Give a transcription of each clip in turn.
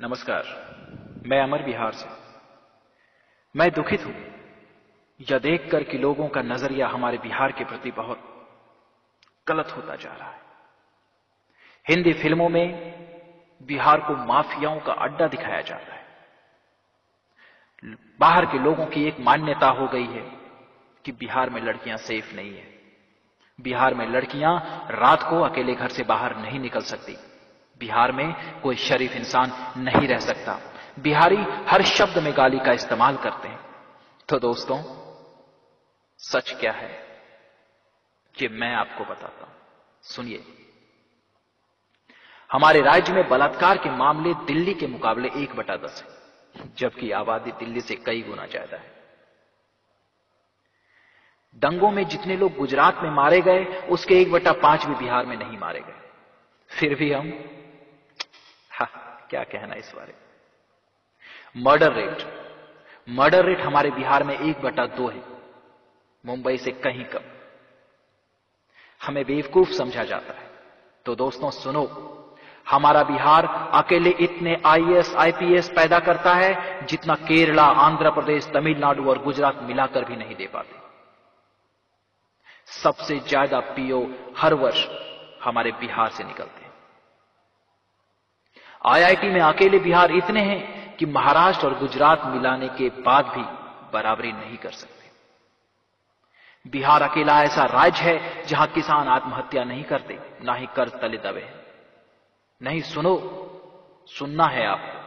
नमस्कार, मैं अमर बिहार से। मैं दुखित हूँ, यह देखकर कि लोगों का नज़रिया हमारे बिहार के प्रति बहुत गलत होता जा रहा है। हिंदी फ़िल्मों में बिहार को माफियाओं का अड्डा दिखाया जा रहा है। बाहर के लोगों की एक मान्यता हो गई है कि बिहार में लड़कियाँ सेफ़ नहीं है। बिहार में लड़कियाँ रात को अकेले घर से बाहर नहीं निकल सकती। बिहार में कोई शरीफ इंसान नहीं रह सकता। बिहारी हर शब्द में गाली का इस्तेमाल करते हैं। तो दोस्तों, सच क्या है कि मैं आपको बताता हूँ। सुनिए। हमारे राज्य में बलात्कार के मामले दिल्ली के मुकाबले एक बटा दस है, जबकि आबादी दिल्ली से कई गुना ज़्यादा है। दंगों में जितने लोग गुजरात में मारे गए, उसके एक बटा पाँच भी बिहार में नहीं मारे गए। फिर भी हम क्या कहना इस बारे मर्डर रेट मर्डर रेट हमारे बिहार में एक बटा दो है। मुंबई से कहीं कम। हमें बेवकूफ़ समझा जाता है। तो दोस्तों, सुनो। हमारा बिहार अकेले इतने आईएएस आईपीएस पैदा करता है, जितना केरला, आंध्र प्रदेश, तमिलनाडु और गुजरात मिलाकर भी नहीं दे पाते। सबसे ज़्यादा पीओ हर वर्ष हमारे बिहार से निकलते हैं। आईआईटी में अकेले बिहार इतने हैं कि महाराष्ट्र और गुजरात मिलाने के बाद भी बराबरी नहीं कर सकते। बिहार अकेला ऐसा राज्य है जहाँ किसान आत्महत्या नहीं करते, ना ही कर्ज तले दबे नहीं, सुनो, सुनना है आपको।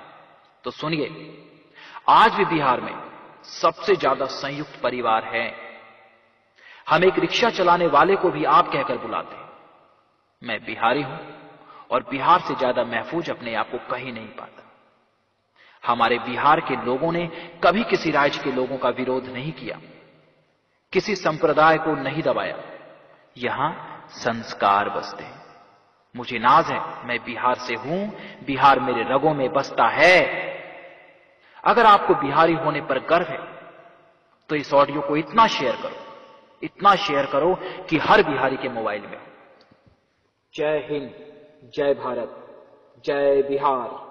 तो सुनिए, आज भी बिहार में सबसे ज़्यादा संयुक्त परिवार है। हम एक रिक्शा चलाने वाले को भी आप कहकर बुलाते हैं। मैं बिहारी हूँ और बिहार से ज़्यादा महफूज अपने आप को कहीं नहीं पाता। हमारे बिहार के लोगों ने कभी किसी राज्य के लोगों का विरोध नहीं किया। किसी संप्रदाय को नहीं दबाया। यहाँ संस्कार बसते हैं। मुझे नाज है, मैं बिहार से हूँ, बिहार मेरे रगों में बसता है। अगर आपको बिहारी होने पर गर्व है तो इस ऑडियो को इतना शेयर करो, इतना शेयर करो कि हर बिहारी के मोबाइल में जय हिंद। जय भारत जय बिहार।